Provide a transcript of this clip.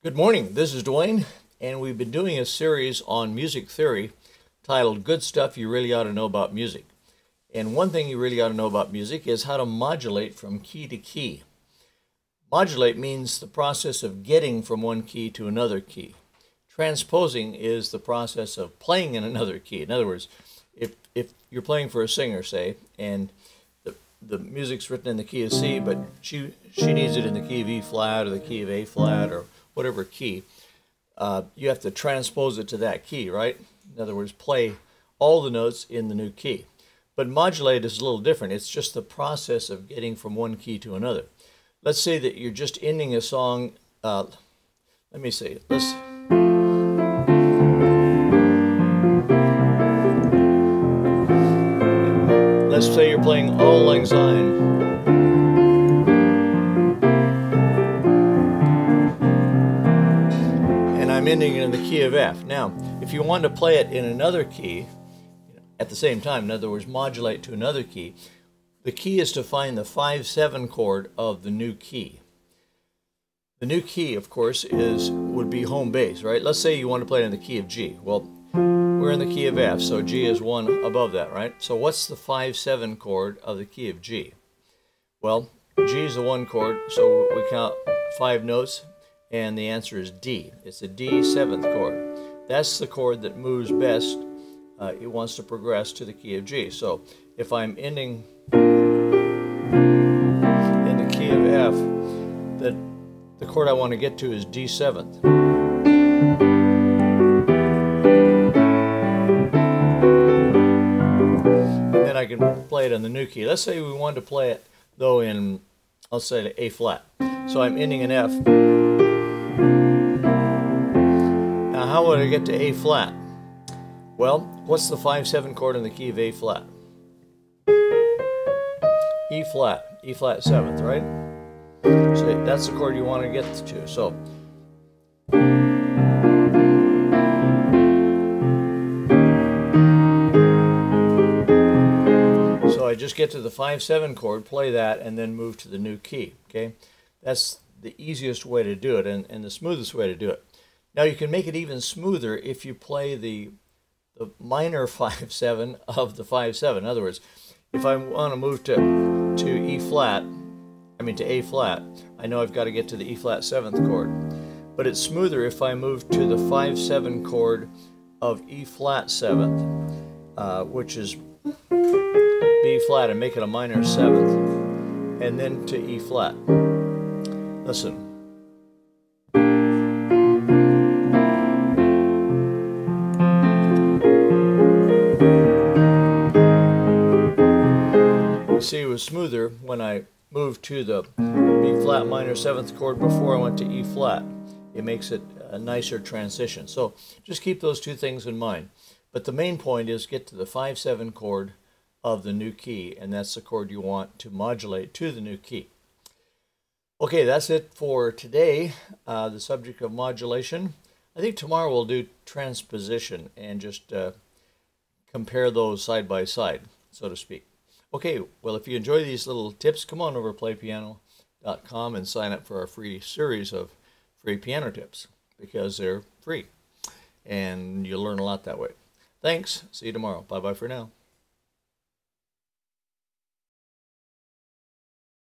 Good morning. This is Duane, and we've been doing a series on music theory titled Good Stuff You Really Ought to Know About Music. And one thing you really ought to know about music is how to modulate from key to key. Modulate means the process of getting from one key to another key. Transposing is the process of playing in another key. In other words, if, if you're playing for a singer, say, and the, the music's written in the key of C, but she, she needs it in the key of E flat or the key of A flat or whatever key, uh, you have to transpose it to that key, right? In other words, play all the notes in the new key. But modulate is a little different. It's just the process of getting from one key to another. Let's say that you're just ending a song. Uh, let me see. Let's. Let's say you're playing Auld Lang Syne. I'm ending it in the key of F. Now, if you want to play it in another key at the same time, in other words, modulate to another key, the key is to find the 5-7 chord of the new key. The new key, of course, is would be home base, right? Let's say you want to play it in the key of G. Well, we're in the key of F, so G is one above that, right? So what's the 5-7 chord of the key of G? Well, G is the one chord, so we count five notes, and the answer is D. It's a D seventh chord. That's the chord that moves best. Uh, it wants to progress to the key of G. So if I'm ending in the key of F, that the chord I want to get to is D seventh. Then I can play it in the new key. Let's say we wanted to play it, though, in, I'll say A flat. So I'm ending in F. how would I get to A flat? Well, what's the 5-7 chord in the key of A flat? E flat, E flat 7th, right? So that's the chord you want to get to. So So I just get to the 5-7 chord, play that, and then move to the new key, okay? That's the easiest way to do it and, and the smoothest way to do it. Now you can make it even smoother if you play the, the minor 5-7 of the 5-7. In other words, if I want to move to, to E flat, I mean to A flat, I know I've got to get to the E flat 7th chord. But it's smoother if I move to the 5-7 chord of E flat 7th, uh, which is B flat and make it a minor seventh, and then to E flat. Listen. Smoother when I moved to the B flat minor seventh chord before I went to E flat. It makes it a nicer transition. So just keep those two things in mind. But the main point is get to the 5-7 chord of the new key, and that's the chord you want to modulate to the new key. Okay, that's it for today, uh, the subject of modulation. I think tomorrow we'll do transposition and just uh, compare those side by side, so to speak. Okay, well, if you enjoy these little tips, come on over to playpiano.com and sign up for our free series of free piano tips because they're free and you'll learn a lot that way. Thanks. See you tomorrow. Bye bye for now.